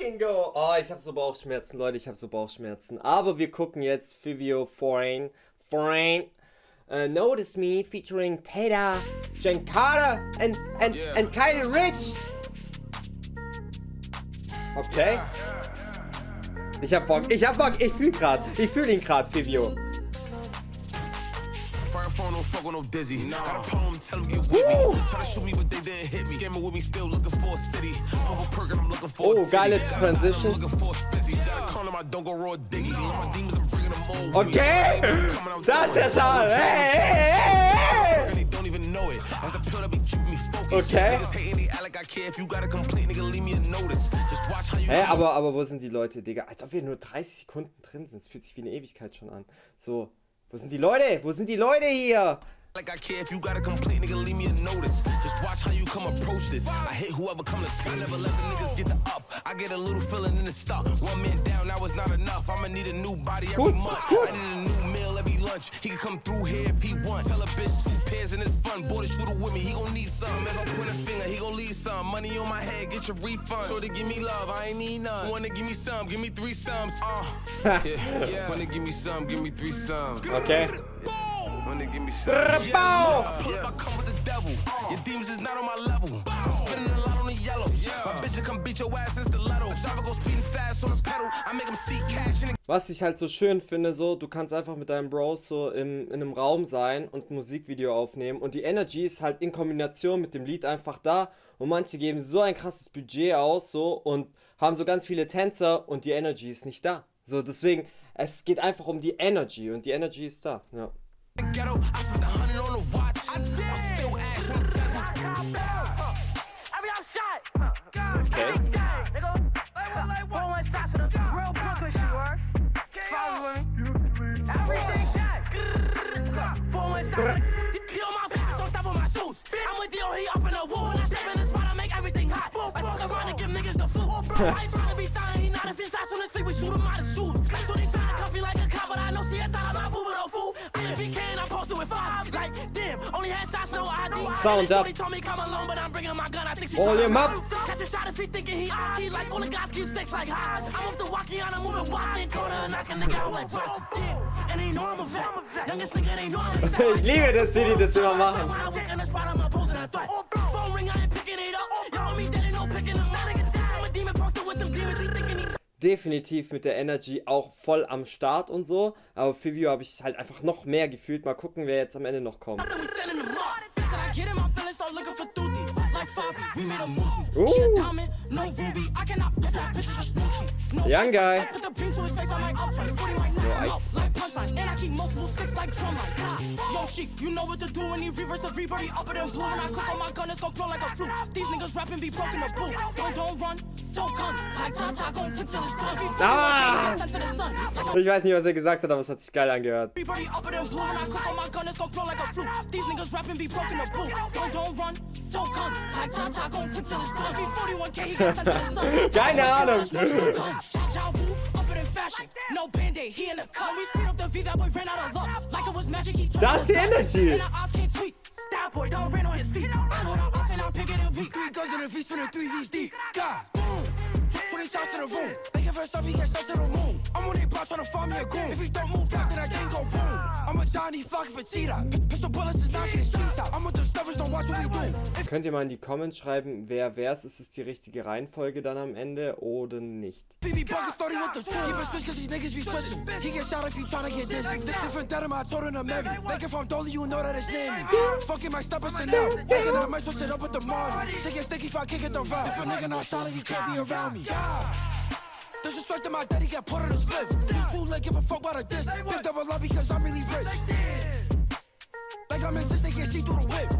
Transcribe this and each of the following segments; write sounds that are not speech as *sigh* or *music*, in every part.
fucking go! Oh, ich habe so Bauchschmerzen, Leute, ich habe so Bauchschmerzen. Aber wir gucken jetzt Fivio Foreign. Foreign. Uh, Notice Me featuring Teda, Jen Carter and, and, Yeah. and Kylie Rich. Okay. Ich hab Bock, ich hab Bock, ich fühl grad, ich fühl ihn grad, Fivio. Fire phone don't fuck with no dizzy. Got a poem, tell 'em get with me. Try to shoot me, but they didn't hit me. Scamming with me, still looking for a city. Over perk and I'm looking for Oh, a geile a transition. Looking for a spizzy. Got a condom, I don't go raw diggy. All my demons, I'm bringing them me. Okay, throwing. ist schade. Hey, hey, don't even know it. That's the pill that be keeping me focused. Okay. Niggas hating, they act like I care. If you got a complaint, nigga, leave me a notice. Just watch how you Hä, aber, aber wo sind die Leute, Digga? Als ob wir nur 30 Sekunden drin sind. Es fühlt sich wie eine Ewigkeit schon an. So, wo sind die Leute? Wo sind die Leute hier? Like I care if you got a complaint. This. I hit whoever come to. I never let the niggas get the up. I get a little feeling in the stop. One man down, now it's not enough. I'ma need a new body every month. I need a new meal every lunch. He can come through here if he wants. Tell a bitch two pairs and it's fun. Boy, the shooter with me, he gon' need some. If I point a finger, he gon' leave some. Money on my head, get your refund. Sure to give me love, I ain't need none. Wanna give me some, give me three sums. Uh, *laughs* yeah, yeah. Wanna give me some, give me three sums. Okay. Wanna give me some. Bow. I pull up, I come with the devil. Your demons is not on my level. I'm spinning a lot on the yellow. My bitch come beat your ass in stiletto. Driver go speeding fast on the pedal. I make him see cash in Was ich halt so schön finde, so, du kannst einfach mit deinem Bros so im, in einem Raum sein und ein Musikvideo aufnehmen und die Energy ist halt in Kombination mit dem Lied einfach da und manche geben so ein krasses Budget aus, so, und haben so ganz viele Tänzer und die Energy ist nicht da. So, deswegen, es geht einfach um die Energy und die Energy ist da, ja. ghetto. I spent a hundred on the watch. I still ass on the Deal my f- so step on my shoes. I'm a deal, he up in the wall. When I step in the spot, I make everything hot. I fuck around and give niggas the flu. I ain't tryna be shy, he not if his ass on the street, we shoot him out of shoes. Like, so they tryna Like, damn, only had shots, no ID. Sound up. Told me come alone, but I'm bringing my gun. I think Volume tryna- up. Catch a shot if he thinking he IT. Like, all the guys keep sticks like hot. I'm off the walkie on a moving walk in corner and knock a nigga out like fuck. Damn, and they know I'm a vet. Youngest nigga, they know I'm a set. Ich liebe das, die das immer machen. I walk in the spot, I'm opposing. Phone ring, I ain't picking it up. Definitiv mit der Energy auch voll am Start und so. Aber Fivio habe ich halt einfach noch mehr gefühlt. Mal gucken, wer jetzt am Ende noch kommt. She. No Young guy. Yo, sheep, you know what to do when he reverse the he up it and blue. When I cook on my gun, it's gon' blow like a flute. These niggas rapping be broken the boot. Don't, don't run, Ah. the a Ich weiß nicht, was er gesagt hat, aber es hat sich geil angehört. be pretty up and blue when I cook on my gun, it's gon' blow like a flute. These niggas rapping be broken the boot. Don't, don't run, don't come. Like Tata gon' put till it's done. If he 41k, he got sent to the sun. Keine Ahnung. The the Das ist. Energy. The. That boy don't rain on his feet. I know the ops and I pick it up. beat. Three guns in the V, spinning three V's deep. God, 20 shots to the room. Make it first up, he get shot to the moon. I'm on their block trying to find me a goon. If he don't move back, then I can't go boom. I'm a Johnny flocking for cheetah. Pistol bullets is knocking his cheeks Könnt ihr mal in die Comments schreiben, wer wer ist? Es die richtige Reihenfolge dann am Ende oder nicht? he be bugging, starting with the truth. Keep it switch, cause these niggas be switching. He get shot if he tryna get dizzy. Di- Different than him, I told him I'm heavy. Like if I'm dolly, you know that it's near me. Fucking my steppers and now. Taking out my switch it up with the Marty. Shit get sticky if I kick it the route. If a nigga not solid, he can't be around me. Yeah. Disrespect to my daddy, get put on a split. Too late, give a fuck about a diss. Double up because I'm really rich. Like I'm in six, they can't see through the whip.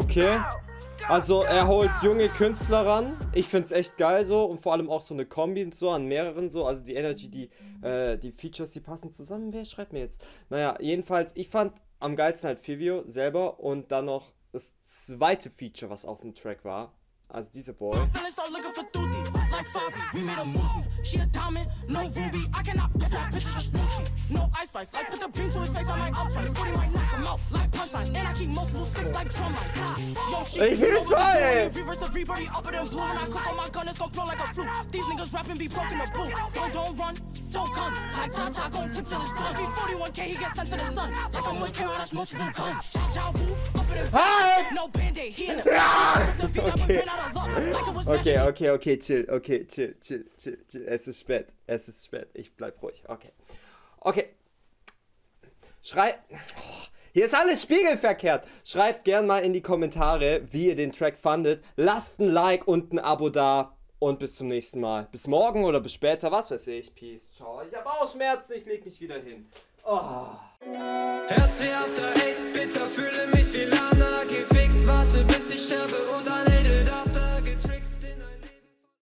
Okay. Also er holt junge Künstler ran. Ich find's echt geil so und vor allem auch so eine Kombi und so an mehreren so. Also die Energy, die, äh, die Features, die passen zusammen. Wer schreibt mir jetzt? Naja, jedenfalls, ich fand am geilsten halt Fivio selber und dann noch das zweite Feature, was auf dem Track war. Also dieser Boy. Feeling start looking for Tutti, like Favi, we made a movie. She a diamond, no ruby. I cannot lift that pictures of Smoochie. No ice spice, like put the beam to his face, I might up twice. Booty might knock him out, like punchlines. And I keep multiple sticks like drum line. Ha. Yo, shit, Ich you know find's what I'm geil, doing. Reverse the rebirth, up it and blue. When I cook on my gun, it's gon' blow like a flute. These niggas rapping be broken the boot. Don't, don't run, so come. Like Cha-Cha, gon' put till it's done. If he 41K, he get sent to the sun. Like I'm with Carol, that's multiple guns. Cha-Cha, woo, up it and Halt! No band-aid, and *laughs* Okay. Okay, okay, okay, chill, okay, chill, chill, chill, chill. Es ist spät, es ist spät. Ich bleib ruhig, okay. Okay. Schrei. Oh, Hier ist alles spiegelverkehrt. Schreibt gern mal in die Kommentare, wie ihr den Track fandet. Lasst ein Like und ein Abo da. Und bis zum nächsten Mal. Bis morgen oder bis später, was weiß ich. Peace. Ciao. Ich habe auch Schmerzen, ich leg mich wieder hin. Oh. Herz wie After Eight, bitter fühle mich wie warte bis ich sterbe und alleine darf da